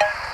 Yeah!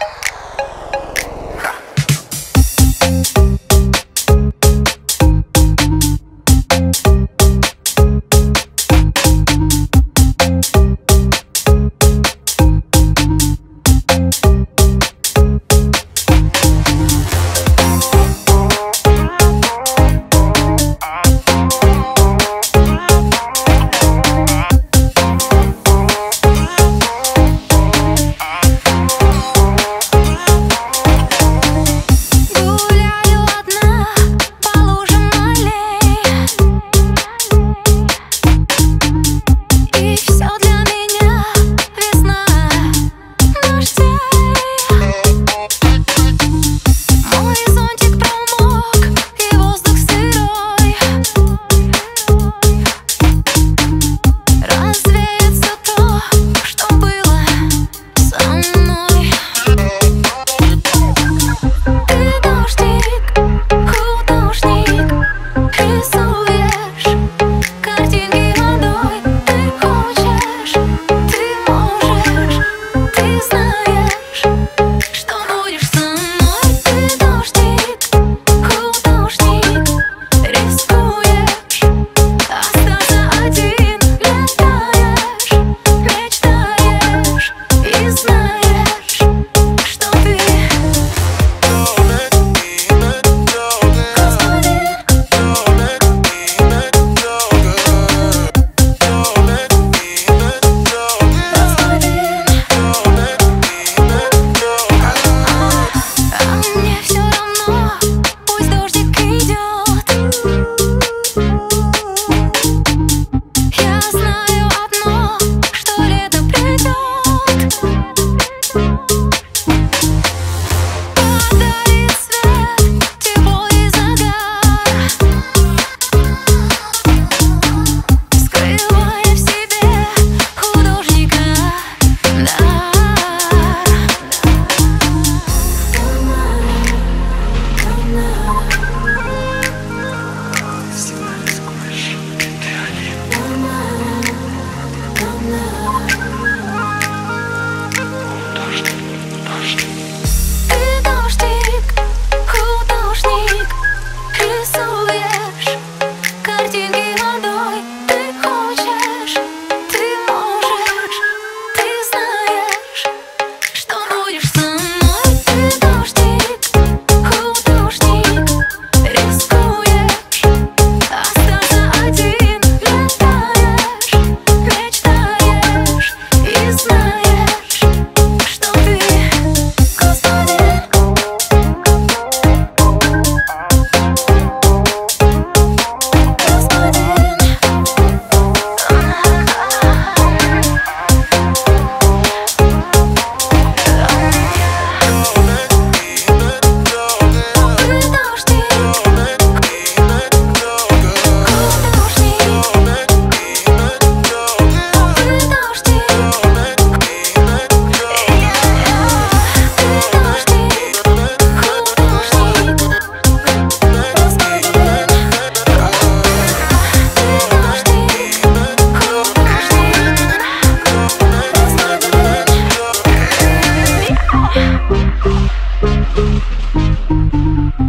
Música